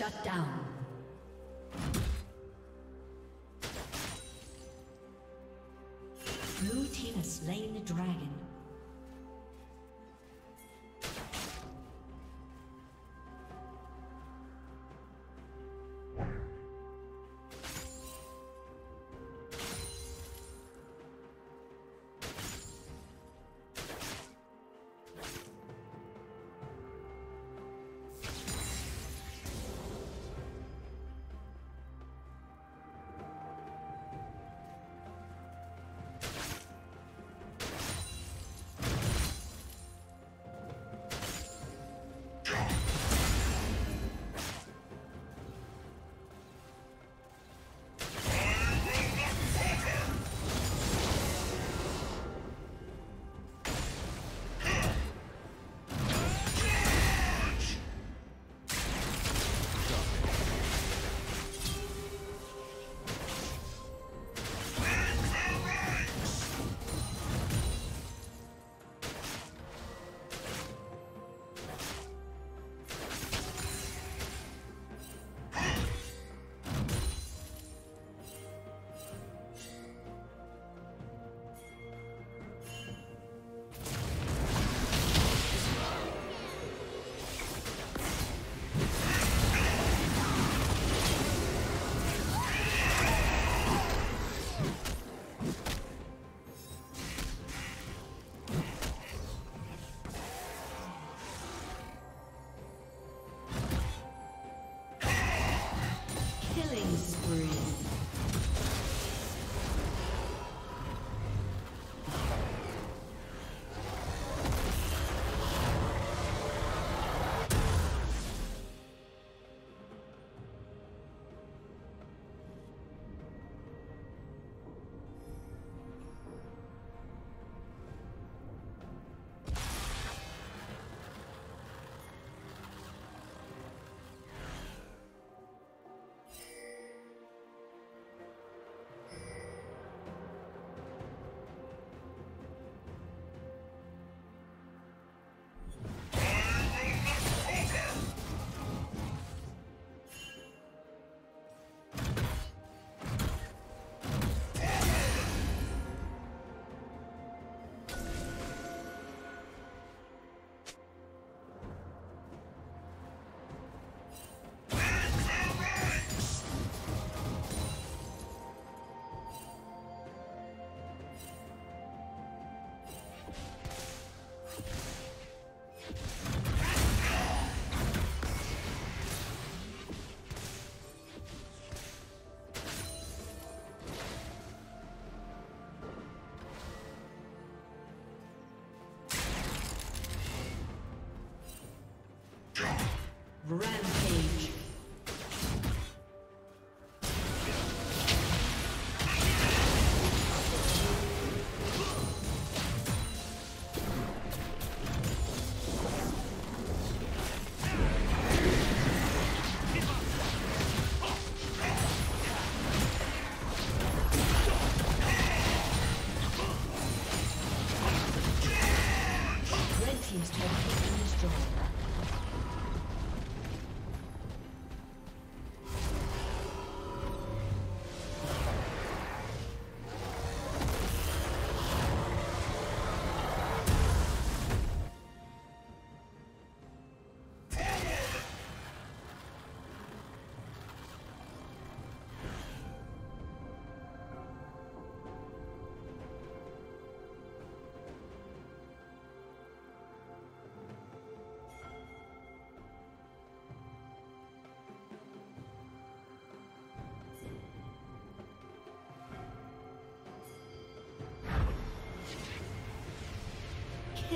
Shut down.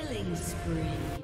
Killing spree.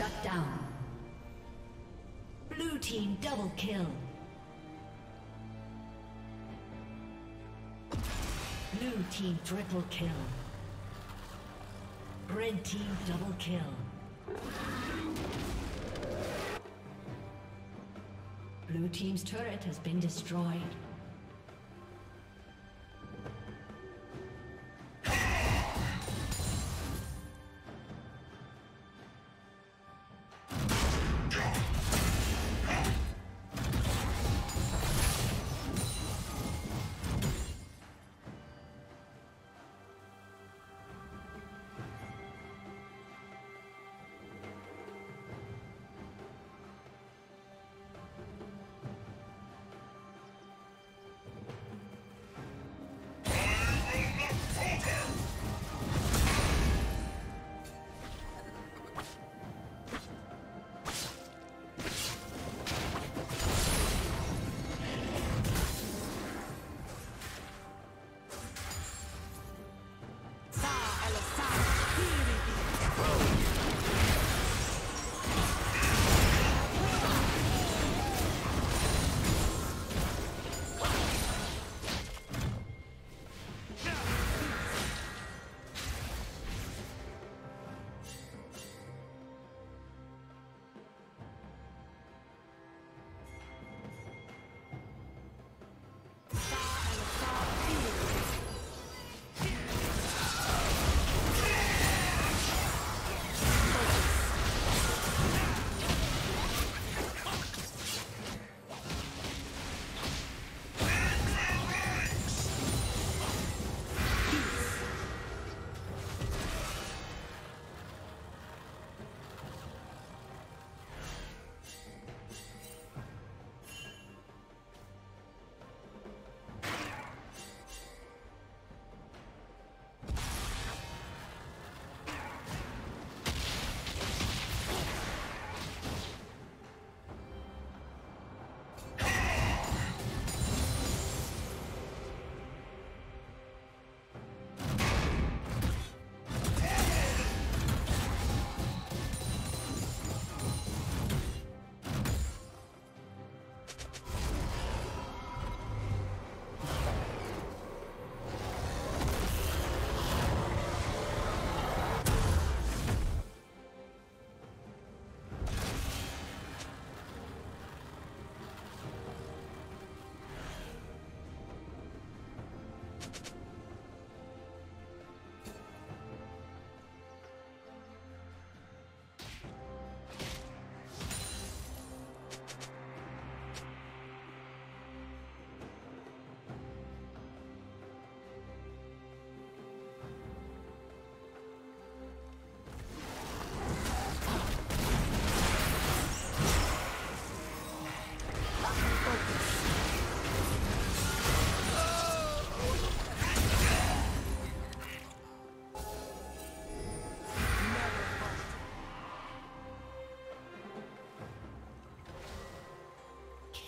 Shut down. Blue team double kill. Blue team triple kill. Red team double kill. Blue team's turret has been destroyed.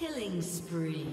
Killing spree.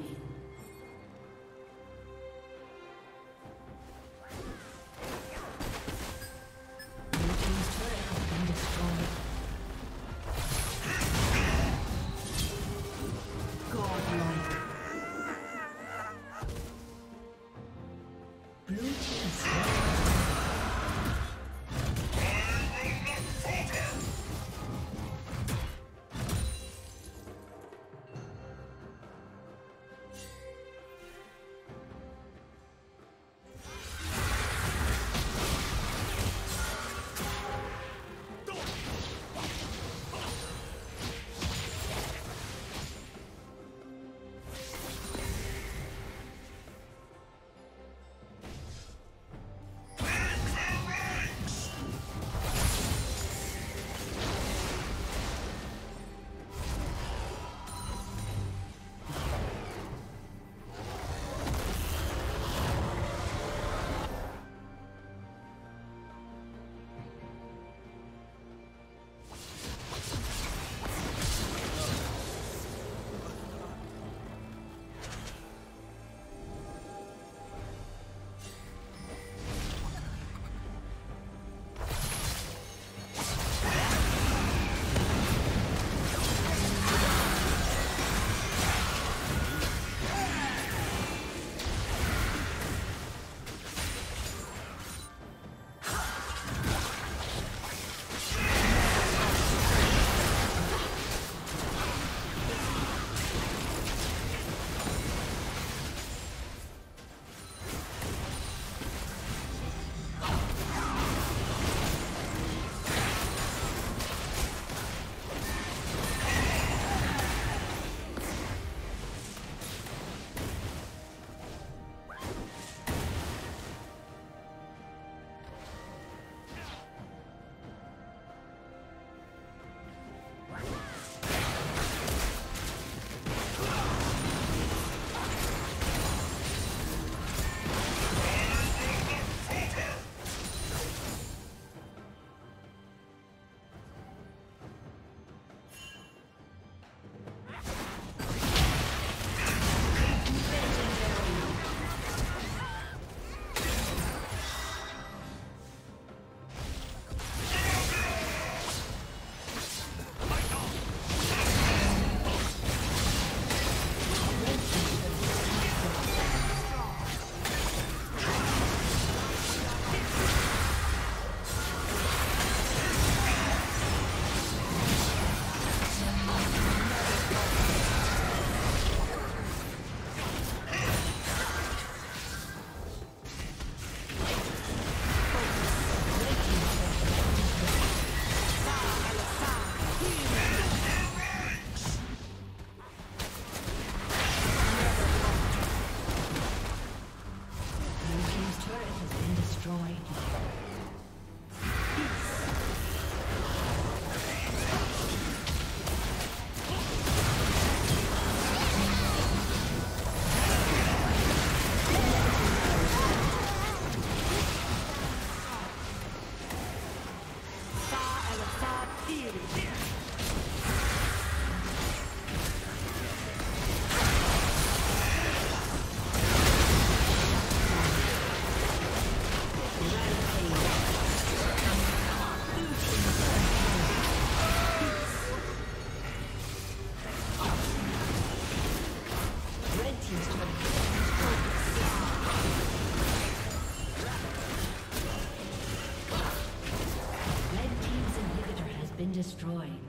destroyed.